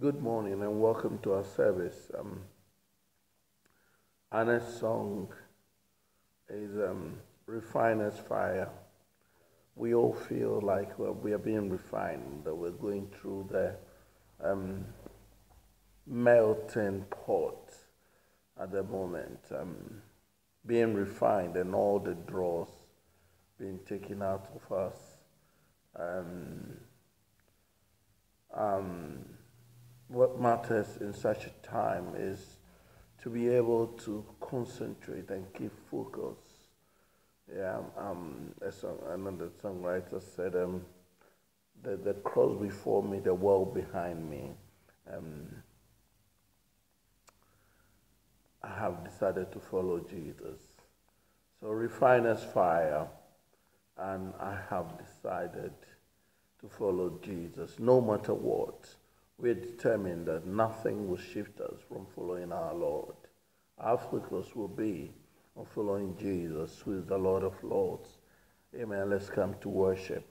Good morning and welcome to our service. Um, next song is um, Refiner's Fire. We all feel like well, we are being refined, that we're going through the um, melting pot at the moment, um, being refined and all the dross being taken out of us. Um, what matters in such a time is to be able to concentrate and keep focus. Yeah, um, a song, another songwriter said, um, the, the cross before me, the world behind me. Um, I have decided to follow Jesus. So refiner's fire, and I have decided to follow Jesus no matter what. We're determined that nothing will shift us from following our Lord. Our focus will be on following Jesus, who is the Lord of Lords. Amen. Let's come to worship.